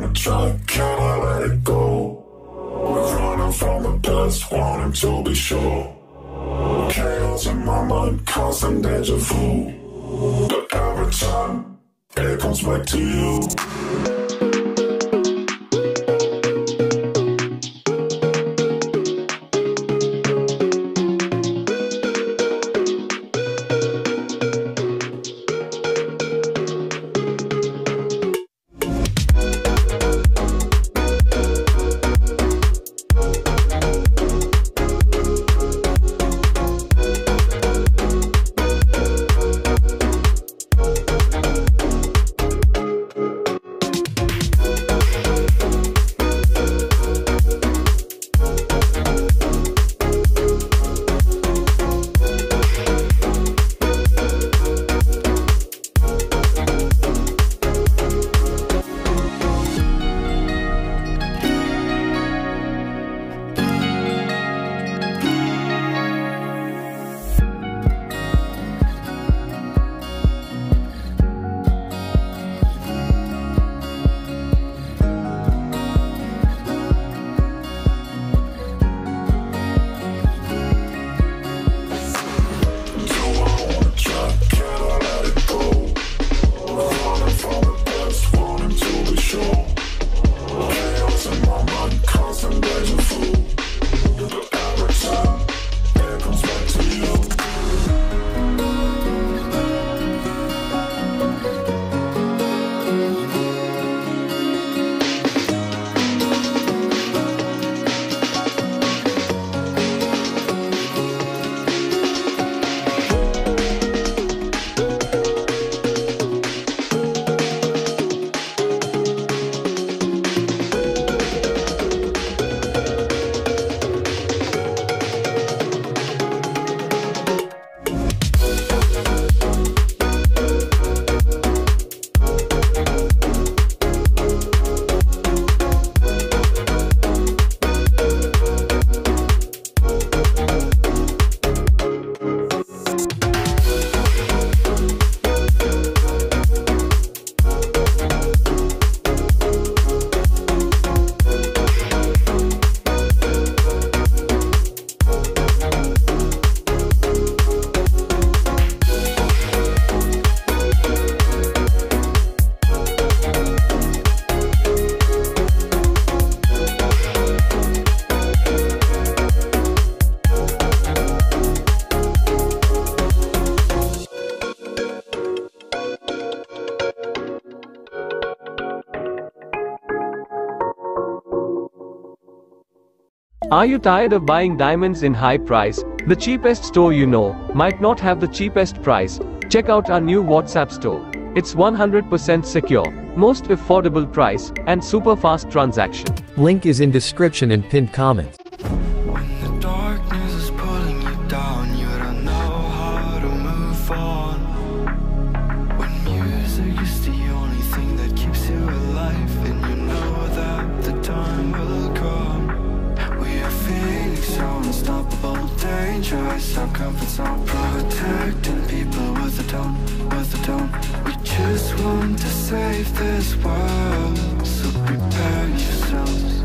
wanna try, can I let it go? We're running from the past, wanting to be sure. Chaos in my mind, constant deja vu. But every time, it comes back to you. Are you tired of buying diamonds in high price? The cheapest store you know might not have the cheapest price. Check out our new WhatsApp store. It's 100% secure, most affordable price, and super fast transaction. Link is in description and pinned comment. Darkness is pulling you down, you don't know how to move on. Dangerous. Our comfort zone, protecting people with a tone, with the tone. We just want to save this world, so prepare yourselves